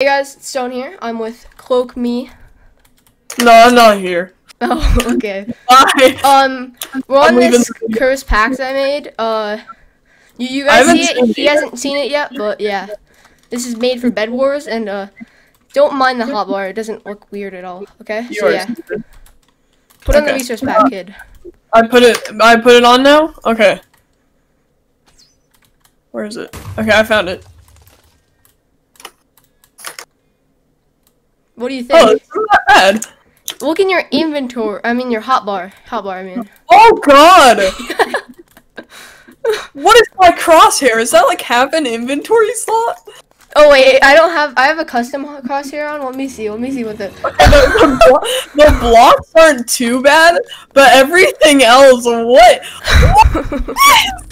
Hey guys, it's Stone here. I'm with Cloak Me. No, I'm not here. Oh, okay. Bye. Um, we're on I'm this curse packs I made. Uh, you, you guys see it? it? He hasn't seen it yet, but yeah. This is made for Bed Wars, and uh, don't mind the hotbar. It doesn't look weird at all. Okay, You so yeah, stupid. put on the resource pack, kid. I put it. I put it on now. Okay. Where is it? Okay, I found it. What do you oh, think? Oh, it's not bad. Look in your inventory. I mean, your hotbar. Hotbar. I mean. Oh God. what is my crosshair? Is that like half an inventory slot? Oh wait, I don't have. I have a custom crosshair on. Let me see. Let me see what the. the, the, blo- the blocks aren't too bad, but everything else, what? what?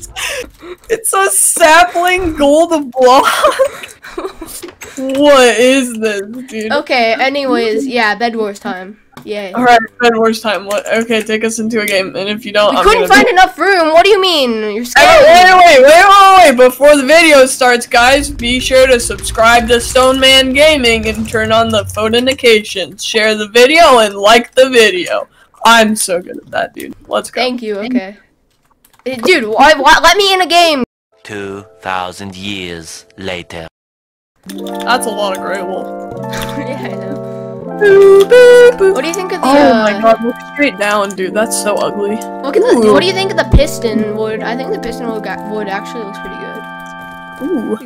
It's a sapling gold block. what is this, dude? Okay. Anyways, yeah, Bed Wars time. Yay. All right, Bed Wars time. What? Okay, take us into a game, and if you don't, We I'm couldn't gonna find enough room. What do you mean? You're Hey, scared. wait, wait, wait, wait, wait! Before the video starts, guys, be sure to subscribe to Stone Man Gaming and turn on the phone notifications. Share the video and like the video. I'm so good at that, dude. Let's go. Thank you. Okay. Dude, why, why? Let me in a game. 2,000 years later. That's a lot of Grey Wolf. yeah, I know. Boo, boo, boo. What do you think of the? Oh uh, my god, look straight down, dude. That's so ugly. Look at the. Ooh. What do you think of the piston wood? I think the piston wood, ga- wood actually looks pretty good. Ooh.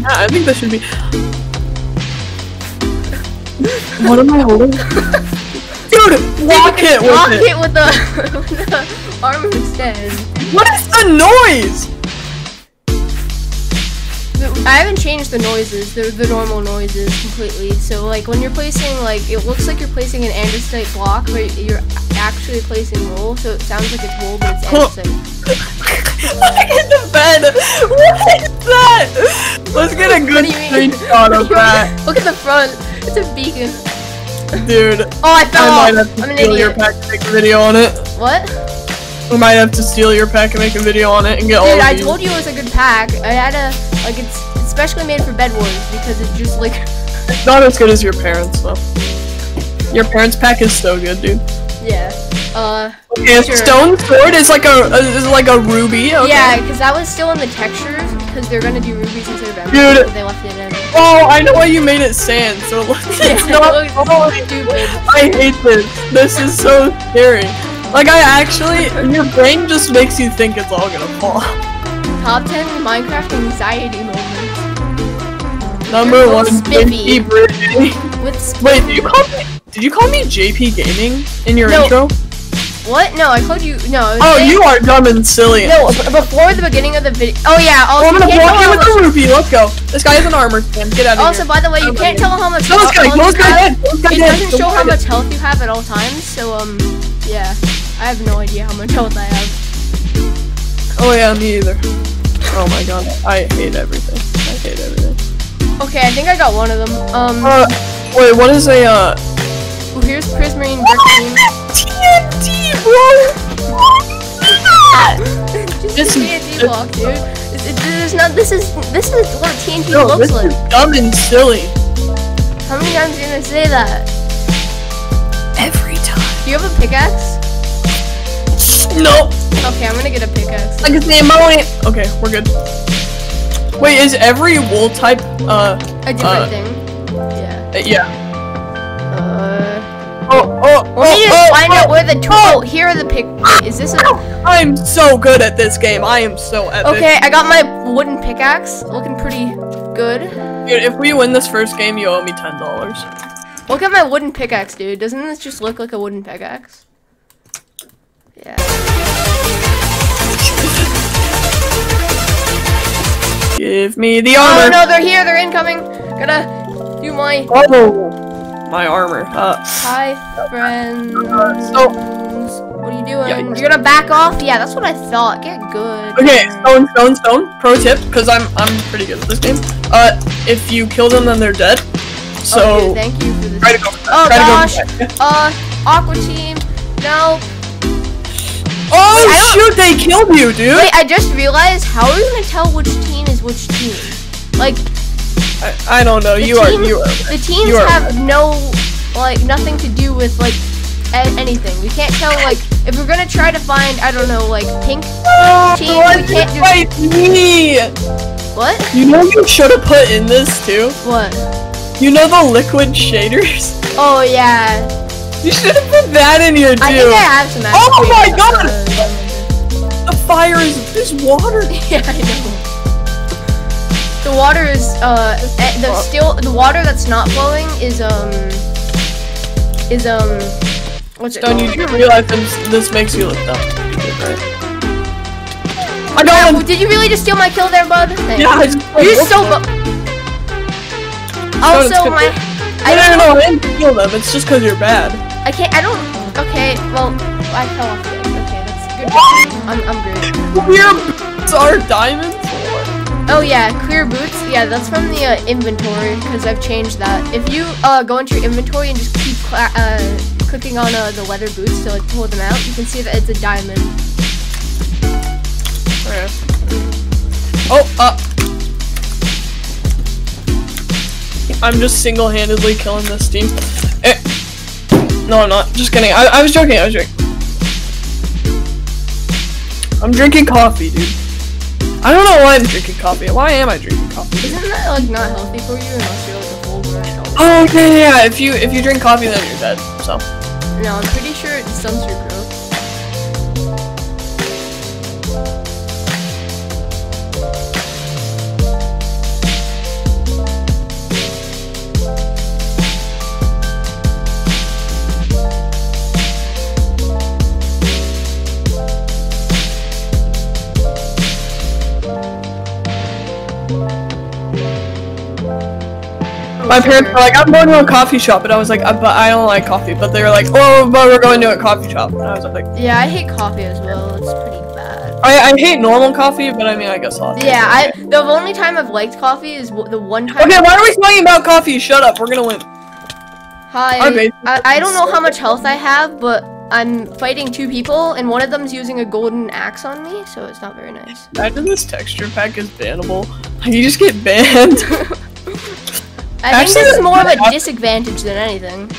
Yeah, I think that should be. what am I holding? Dude, lock it with Lock it. it with the, armor. What is the noise? The- I haven't changed the noises. They're the normal noises completely. So like when you're placing like it looks like you're placing an andesite block, but you're actually placing wool. So it sounds like it's wool, but it's andesite. Look at the bed. What is that? Let's get a good screenshot of that, Look at the front. It's a beacon. dude. Oh, I fell I might off. have to I'm an steal your pack and make a video on it. What? I might have to steal your pack and make a video on it and get all Dude, I told you it was a good pack. I had a like it's especially made for bed wars because it's just like It's not as good as your parents though. Your parents' pack is so good, dude. yeah. Uh Okay, Sure. stone sword is like a is like a ruby. Okay. yeah, because that was still in the textures because they're gonna do rubies instead of emeralds. Dude. They left it in. Oh, I know why you made it sand. So it looks- it's it not. looks oh, stupid. I hate this. This is so scary. Like I actually, your brain just makes you think it's all gonna fall. Top 10 Minecraft anxiety moments. Number one, spiffy. Pinky With sp- Wait, did you call me? Did you call me JP Gaming in your No. intro? what? No, I called you. No. Oh, saying- you are dumb and silly. No, before the beginning of the video. Oh yeah. Also, I'm gonna block you with the rupee. Let's go. This guy has an armor. Get out of Also, here. Also, by the way, you Okay. can't tell how much. Close guy, health close you guy dead, close guy It doesn't show how much health you have at all times. So um, yeah, I have no idea how much health I have. Oh yeah, me either. Oh my god, I hate everything. I hate everything. Okay, I think I got one of them. Um, Uh, wait, what is a uh? ooh, here's Prismarine Brick Team. TNT, bro. Just This a is- TNT block, dude. This, this is not. This is this is what TNT No, looks this like. is dumb and silly. How many times are you gonna say that? Every time. Do you have a pickaxe? Nope. Okay, I'm gonna get a pickaxe. Like it's the amount. Okay, we're good. Wait, is every wool type uh A different uh, thing. Yeah. uh, yeah? Uh. Oh oh Let me oh, just oh, find oh, out where the tool. Oh, here are the pick. Wait, is this a? I'm so good at this game. I am so epic. Okay, I got my wooden pickaxe. Looking pretty good. Dude, if we win this first game, you owe me ten dollars. Look at my wooden pickaxe, dude. Doesn't this just look like a wooden pickaxe? Yeah. Give me the armor! Oh armor. no, they're here. They're incoming. Gotta do my Oh, my armor. Uh, hi, friends. so- What are you doing? Yeah, You're gonna back off? Yeah, that's what I thought. Get good. okay, stone, stone, stone. Pro tip, because I'm I'm pretty good at this game. Uh, if you kill them, then they're dead. So Okay, thank you for this. try to go. Oh try gosh. To go Uh, Aqua Team. No. Oh I shoot! They killed you, dude. Wait, I just realized how are we gonna tell which team is which team? Like, I, I don't know. You are you are. The teams are have no, like, nothing to do with like anything. We can't tell like if we're gonna try to find I don't know like pink. Oh, Team, we can't do- fight me? What? You know you should have put in this too. What? You know the liquid shaders. Oh yeah. You should have put that in here too. I think I have some. Oh my uh, God! uh, the fire is is water. yeah, I know. The water is uh eh, the still the water that's not flowing is um is um what's it Don't called? you do realize this, this makes you look dumb? Right? I got him. did you really just steal my kill there, bud? Thanks. Yeah, I just. You're so Also, my I I don't no, no, no, I didn't kill them. It's just because you're bad. I can't. I don't. Okay, well, I fell off the edge. Okay, that's good. I'm, I'm great. Your boots are diamonds. Oh yeah, clear boots. Yeah, that's from the uh, inventory because I've changed that. If you uh, go into your inventory and just keep uh, clicking on uh, the leather boots to like pull them out, you can see that it's a diamond. Oh, uh. I'm just single-handedly killing this team. Eh. No, I'm not. Just kidding. I, I was joking. I was joking. I'm drinking coffee, dude. I don't know why I'm drinking coffee. Why am I drinking coffee? Isn't that like not healthy for you unless you're like a full grown adult? Oh, yeah, yeah. If you if you drink coffee, then you're dead. So. No, I'm pretty sure it stunts your growth. My parents were like, I'm going to a coffee shop, and I was like, uh, but I don't like coffee. But they were like, oh, but we're going to a coffee shop, and I was like, Yeah, I hate coffee as well. It's pretty bad. I, I hate normal coffee, but I mean, I guess I'll. Yeah, I the only time I've liked coffee is w- the one time. Okay, why are we talking about coffee? Shut up. We're gonna win. Hi. I, I don't know how much health I have, but I'm fighting two people, and one of them's using a golden axe on me, so it's not very nice. Imagine this texture pack is bannable. You just get banned. I Actually, think this is more of a disadvantage than anything.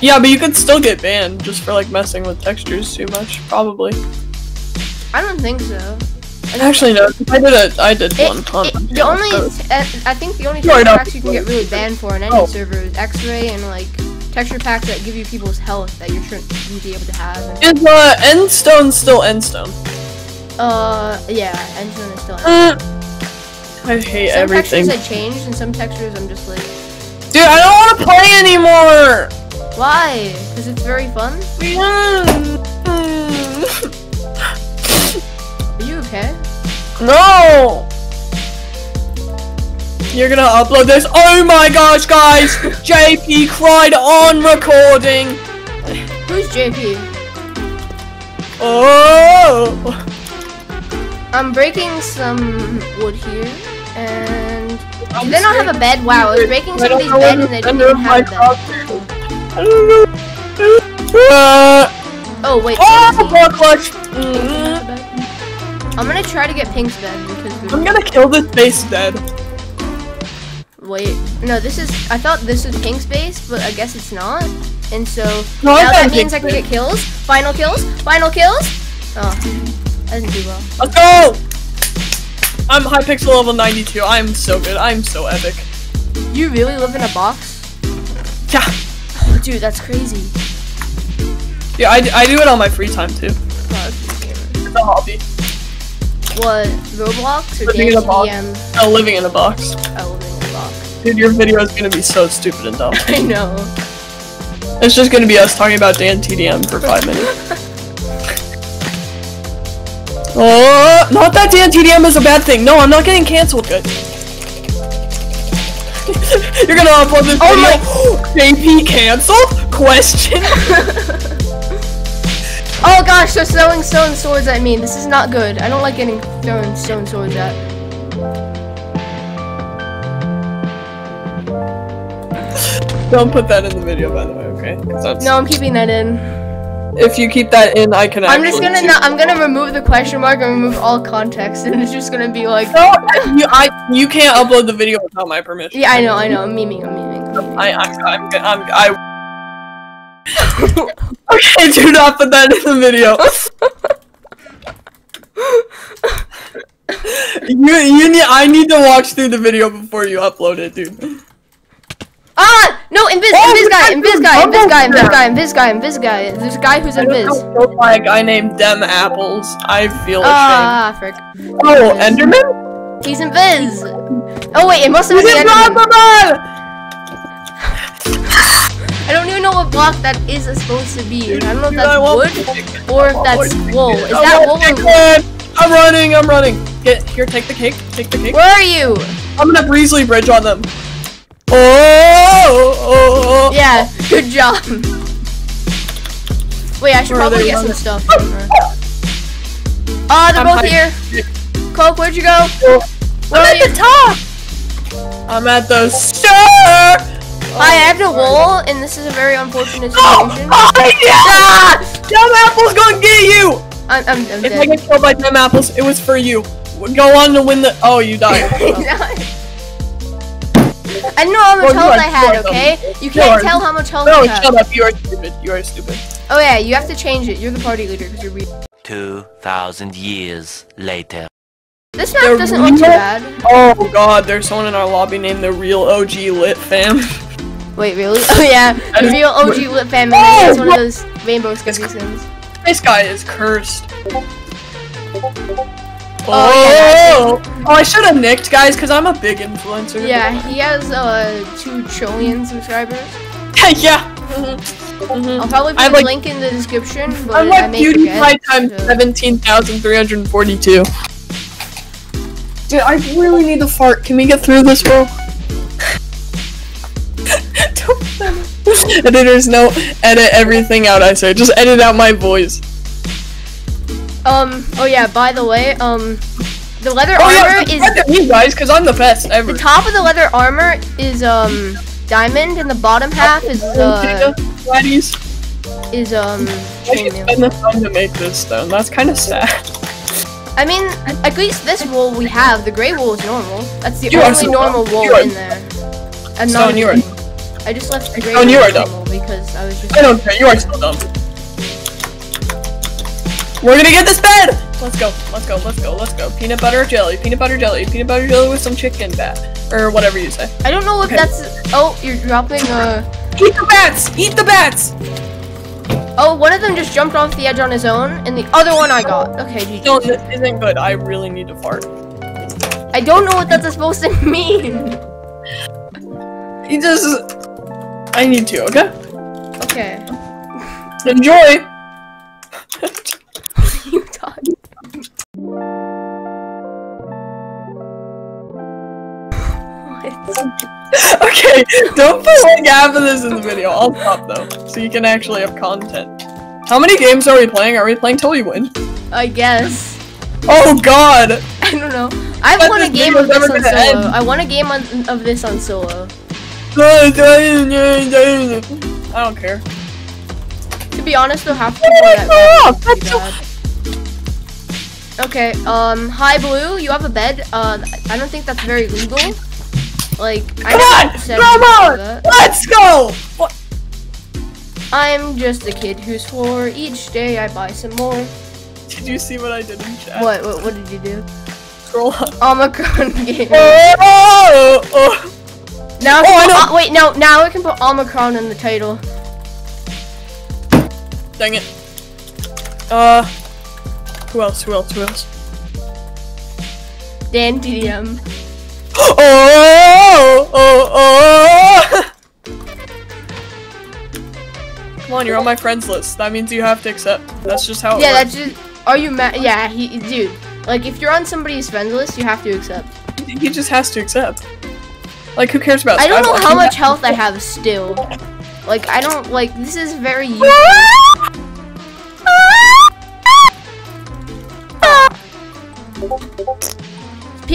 yeah, but you could still get banned just for like messing with textures too much, probably. I don't think so. I Actually, no. I did a, I did It, one it, the only, uh, I think the only texture packs you can get really banned for in any Oh. server is X-ray and like texture packs that give you people's health that you shouldn't be able to have. And, Is uh endstone still endstone? uh, yeah, Endstone is still. Uh, I hate Some everything. textures I changed, and some textures I'm just like, Dude, I don't want to play anymore. why? Because it's very fun. Are you okay? No! You're gonna upload this? Oh my gosh, guys! JP cried on recording! Who's JP? Oh! I'm breaking some wood here, and they don't have a bed. Wow, I was breaking I some of these beds and they the didn't even have a bed. I don't know. Oh wait, oh, Fancy. blood clutch! Mhm. I'm gonna try to get Pink's bed because I'm gonna kill this base dead. wait. No, this is. I thought this was Pink's base, but I guess it's not. And so No, now that means I can get kills. Final kills. Final kills. Oh, I didn't do well. Let's go! I'm Hypixel level 92. I'm so good. I'm so epic. You really live in a box? Yeah. Oh, dude, that's crazy. Yeah, I, I do it on my free time too. Oh, that's. It's a hobby. What? Roblox or Living in a box. Dan TDM? Living in a box. Oh, living in a box. Dude, your video is gonna be so stupid and dumb. I know. It's just gonna be us talking about Dan TDM for five minutes. Oh, not that Dan TDM is a bad thing. No, I'm not getting canceled, good. You're gonna upload this Oh video. JP canceled? Question. Oh gosh, they're throwing stone swords at me. This is not good. I don't like getting thrown stone swords at. Don't put that in the video, by the way, Okay. No, I'm keeping that in. If you keep that in, I can. I'm just gonna not, I'm gonna remove the question mark and remove all context, and it's just gonna be like. No, you, I, you can't upload the video without my permission. Yeah, I know, I know. I'm memeing. I'm memeing. I'm memeing. I, I'm, I'm, I'm, I. okay, do not put that in the video. you, you need. I need to watch through the video before you upload it, dude. Ah! No, invis, Oh, invis guy, invis guy, invis guy, invis guy, invis guy, invis guy. There's a guy who's invis. killed by a guy named Dem Apples. I feel ashamed. Ah, frick. oh, Enderman? He's invis. Oh wait, it must have been the Enderman. I don't even know what block that is supposed to be. I don't know if that's wood or if that's wool. Is that wool or chicken. I'm running, I'm running. Get here, take the cake, take the cake. Where are you? I'm gonna breezily bridge on them. Oh, oh, oh. Yeah, good job. Wait, I should Where probably get some stuff. Ah, they're I'm both hiding. here. Coke, where'd you go? Oh, Where I'm at you? the top. I'm at the star. Hi, I have a wool, and this is a very unfortunate Oh, situation. oh yeah! Dem Apples gonna get you. I'm, I'm, I'm If I get killed by Dem Apples, it was for you. Go on to win the. Oh, you died. I know how much Well, health I had, okay? You You can't are- tell how much health no, I have. shut up. You are stupid. You are stupid. Oh yeah, you have to change it. You're the party leader because you're re- 2,000 years later. This map The doesn't look too bad. Oh god, there's someone in our lobby named the real OG Lit Fam. Wait, really? Oh yeah, the real OG lit Fam. Oh, Oh, it's one of those rainbow skippy skins. this guy is cursed. Oh, yeah, Oh, oh, I should have nicked guys because I'm a big influencer. Yeah, he has uh two trillion subscribers. yeah. Mhm. Mhm. I'll probably put I'm the like- link in the description, but I'm like PewDiePie times so- 17,342. Dude, I really need to fart. Can we get through this, bro? Don't- Editors no edit everything out I say. Just edit out my voice. Um. Oh yeah. By the way, um, the leather Oh armor yeah, is me guys, cause I'm the best ever. the top of the leather armor is um diamond, and the bottom half is uh Laddies. is um chainmail. spend the time to make this stone. That's kind of sad. I mean, at least this wool we have. The gray wool is normal. That's the You only so normal wool You in there. And Stone, not you are- I just left the gray Stone, wool you are dumb. normal because I was just. I don't care. You are still dumb. We're gonna get this bed. Let's go. Let's go. Let's go. Let's go. Peanut butter jelly. Peanut butter jelly. Peanut butter jelly with some chicken fat, or whatever you say. I don't know if Okay. that's. Oh, you're dropping a- Eat the bats. Eat the bats. Oh, one of them just jumped off the edge on his own, and the other one I got. Okay, GG. No, this isn't good. I really need to fart. I don't know what that's supposed to mean. You just. I need to. Okay. Okay. Enjoy. okay. Don't put like half of this in the video. I'll stop though, so you can actually have content. How many games are we playing? Are we playing till we win? I guess. Oh God. I don't know. I've But won a game of this on solo. end. I won a game on, of this on solo. I don't care. To be honest, though, half the people that got pretty that's so- Okay, um, hi Blue, you have a bed. Uh, I don't think that's very legal. Like, I Come on! said Come on! Let's go! What? I'm just a kid who's four. Each day I buy some more. Did you see what I did in chat? What? What, what did you do? Scroll up. Omicron game. Oh, oh, oh. Now, I Oh, can I put, uh, wait, no, now I can put Omicron in the title. Dang it. Uh, who else? Who else? Who else? Dan TDM. Oh, oh, oh, oh. Come on, you're on my friends list. That means you have to accept. That's just how it Yeah, works. that's just. Are you mad? Yeah, he, dude. Like, if you're on somebody's friends list, you have to accept. He just has to accept. Like, who cares about I don't know how much health I have still. Like, I don't like. This is very.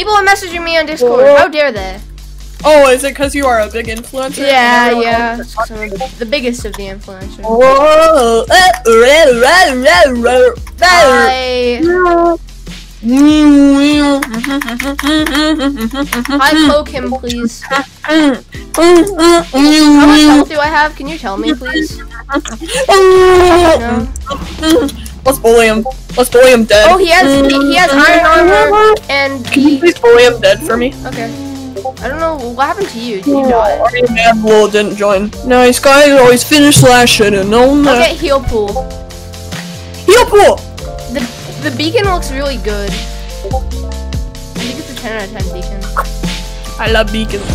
People are messaging me on Discord. How dare they? Oh, is it because you are a big influencer? Yeah, yeah. else is talking Some to of you? the, the biggest of the influencers. Whoa. Hi. Hi, poke him, please. How much health do I have? Can you tell me, please? No. Let's bully him. Let's bully him dead. Oh, he has he, has iron armor and Can you please bully him dead for me? Okay. I don't know what happened to you. Did you die? You mad Lowell didn't join? Nice guys always finish last should have known I'll that. get heal pool. Heal pool! The the beacon looks really good. I think it's a 10 out of 10 beacon. I love beacons.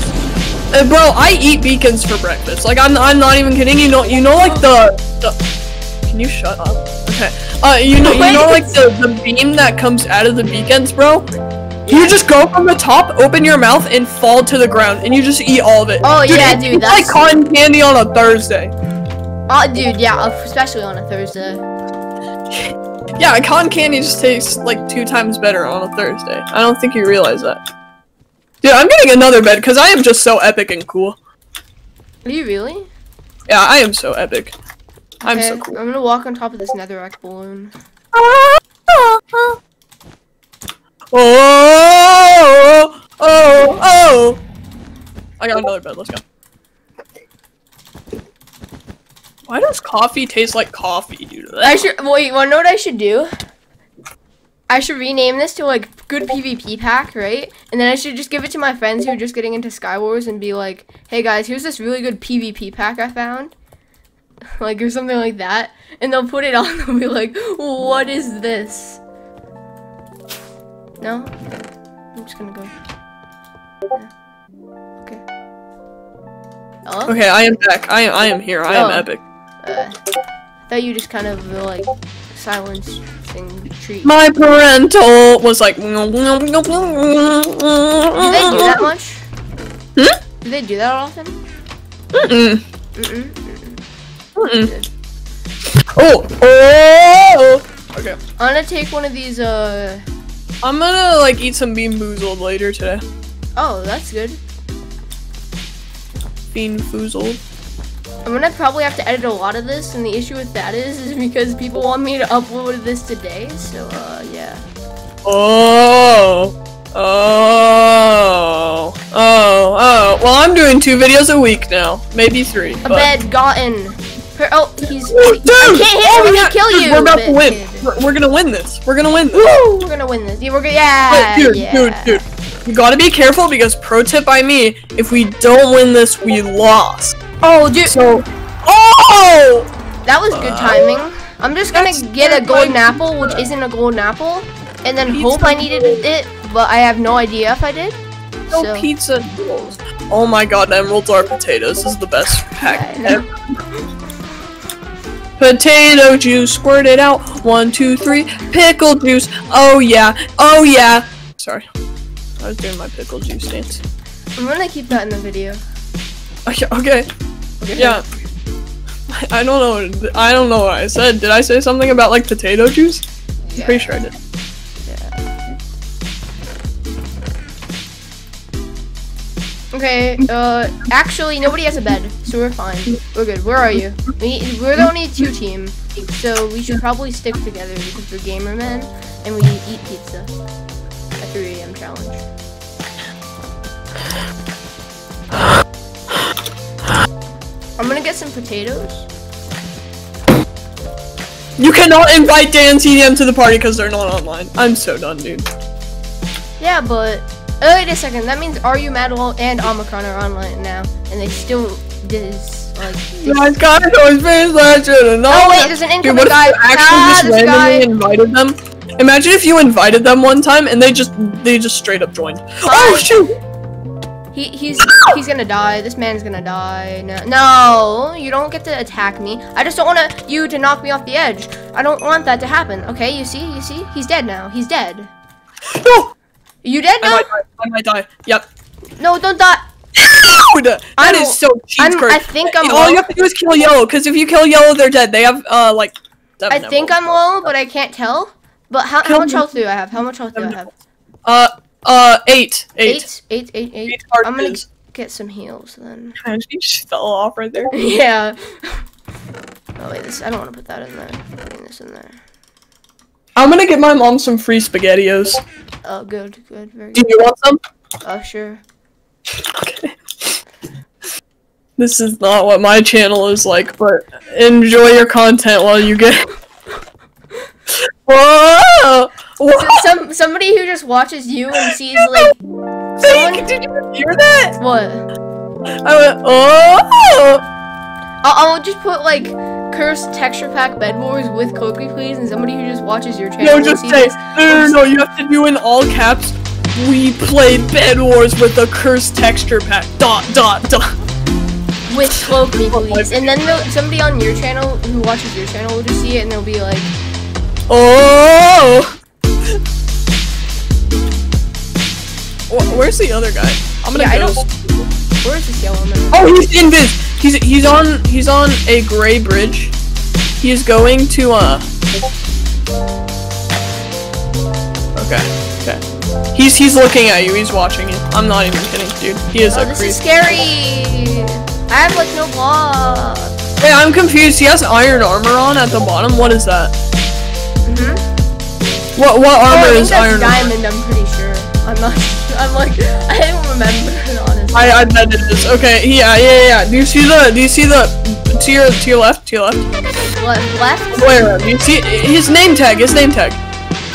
Uh, bro, I eat beacons for breakfast. Like I'm I'm not even kidding. You know you know like the, the Can you shut up? Okay. Uh you know you know like the, the beam that comes out of the beacons, bro? You just go from the top, open your mouth, and fall to the ground, and you just eat all of it. Oh, yeah, it- dude, It's like that's- cotton candy on a Thursday. Oh, dude, yeah, especially on a Thursday. Yeah, cotton candy just tastes like two times better on a Thursday. I don't think you realize that. Dude, I'm getting another bed because I am just so epic and cool. Are you really? Yeah, I am so epic. I'm Okay, so cool. I'm gonna walk on top of this netherrack balloon. Oh, oh, oh! oh. I got another bed. Let's go. Why does coffee taste like coffee, dude? I should wait. You wanna know what I should do? I should rename this to like good PvP pack, right? And then I should just give it to my friends who are just getting into Skywars and be like, "Hey guys, here's this really good PvP pack I found." Like or something like that, and they'll put it on. They'll be like, "What is this?" No, I'm just gonna go. Yeah. Okay. Hello? Okay, I am back. I am. I am here. I am Oh. epic. Uh, I thought you just kind of like silence thing treat. My parental was like. Do they do that much? Hmm? Do they do that often? Mm-mm. Mm-mm. Oh, oh. Okay. I'm gonna take one of these. Uh. I'm gonna like eat some bean boozled later today. Oh, that's good. Bean foozled. I'm gonna probably have to edit a lot of this, and the issue with that is, is because people want me to upload this today. So, uh, yeah. Oh. Oh. Oh. Oh. Well, I'm doing two videos a week now. Maybe three. A but- bed gotten. Oh, he's. Oh, dude! I can't hit Oh, him. He got- kill dude, you. We're about to win. We're, we're gonna win this. We're gonna win this. Woo! We're gonna win this. Yeah, we're gonna. Yeah. But dude, yeah. dude, dude, you gotta be careful because pro tip by me, if we don't win this, we lost. Oh, dude. So, oh! That was good timing. I'm just gonna That's get a golden apple, which isn't a golden apple, and then Pizza hope I needed it, but I have no idea if I did. No So, pizza noodles. Oh my god, emeralds are potatoes. This is the best pack know. ever. Potato juice, squirt it out. One, two, three. Pickle juice. Oh yeah. Oh yeah. Sorry. I was doing my pickle juice dance. I'm gonna keep that in the video. Okay. okay. Yeah. I don't know. I don't know what I said. Did I say something about like potato juice? I'm pretty sure I did. Okay, uh, actually, nobody has a bed, so we're fine. We're good. Where are you? We, we're the only two team, so we should probably stick together because we're gamer men, and we eat pizza at 3 a.m. challenge. I'm gonna get some potatoes. You cannot invite Dan TDM to the party because they're not online. I'm so done, dude. Yeah, but oh, wait a second. That means Are You Madwell and Omicron are online now, and they still dis like. Guys, guys, finish that shit and Oh wait, there's an Dude, incoming what if guy. you actually Ah, just randomly invited them? Imagine if you invited them one time and they just they just straight up joined. Oh shoot! He he's he's gonna die. This man's gonna die. No, no, you don't get to attack me. I just don't want you to knock me off the edge. I don't want that to happen. Okay, you see, you see, he's dead now. He's dead. No! You dead I now? might die. I might die. Yep. No, don't die. Dude, that I'm- is so cheese I'm-. I think I'm All low. you have to do is kill yellow, because if you kill yellow, they're dead. They have uh like. I think I'm low, but I can't tell. But how, how much health do I have? How much health do I have? Uh uh eight. Eight. Eight, eight, eight, eight. I'm gonna get some heals then. She just fell off right there. yeah. Oh wait, this I don't want to put that in there. Putting this in there. I'm gonna get my mom some free spaghettios. Oh, good, good, very good. Do you want some? Oh, sure. Okay. This is not what my channel is like, but enjoy your content while you get. Whoa! Whoa! So some somebody who just watches you and sees like Fake! Did you hear that? what? I went, oh! I'll, I'll just put like cursed texture pack bed wars with Koki please, and somebody who just watches your channel. No, just say, this. no, no, no, you have to do in all caps. We played Bed Wars with a cursed texture pack. Dot, dot, dot. with Koki Oh, please, and then somebody on your channel who watches your channel will just see it and they'll be like, Oh! Where's the other guy? I'm gonna Yeah, I go. don't- "Where's this yellow man?" Oh, he's in this. He's he's on he's on a gray bridge. He's going to uh. Okay. Okay. He's he's looking at you. He's watching you. I'm not even kidding, dude. He is Oh, a this creep. is scary. I have like no blocks. Hey, I'm confused. He has iron armor on at the bottom. What is that? Mhm. What what Oh, I armor think is iron armor? diamond. I'm pretty sure. I'm not. I'm like. I don't remember. I I bet it is. Okay. Yeah yeah yeah. Do you see the Do you see the to your to your left to your left? left. Left. Where? Do you see his name tag? His name tag.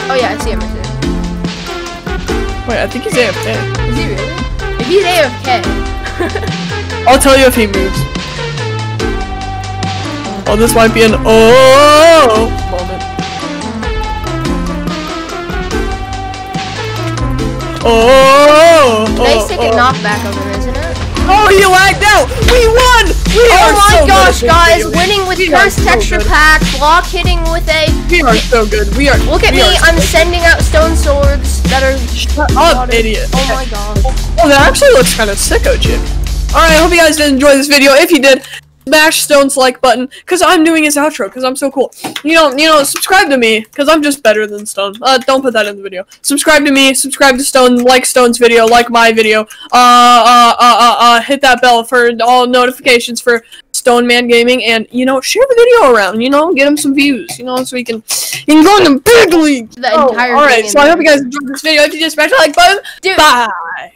Oh yeah, I see him right there. Wait, I think he's AFK. Is he really? If he's AFK. I'll tell you if he moves. Oh, this might be an oh Oh! nice oh, taking oh. knockback of him, isn't it? Oh, he lagged oh. oh, out! We won! We Oh are my so good gosh, guys! Winning with We cursed so texture good. pack, block hitting with a. We are so good. We are. Look at me! are I'm so sending out stone swords that are. Shut up, idiot. Oh my gosh. Oh, that actually looks kind of sicko, chick. Alright, I hope you guys did enjoy this video. If you did, smash Stone's like button, because I'm doing his outro, because I'm so cool. You know, you know, subscribe to me, because I'm just better than Stone. Uh, don't put that in the video. Subscribe to me, subscribe to Stone, like Stone's video, like my video. Uh, uh, uh, uh, uh hit that bell for all notifications for Stone Man Gaming, and, you know, share the video around, you know, get him some views, you know, so he can, he can go in the big leagues. The Oh, entire alright, so I hope you guys enjoyed this video. If you did, smash the like button. Dude. Bye.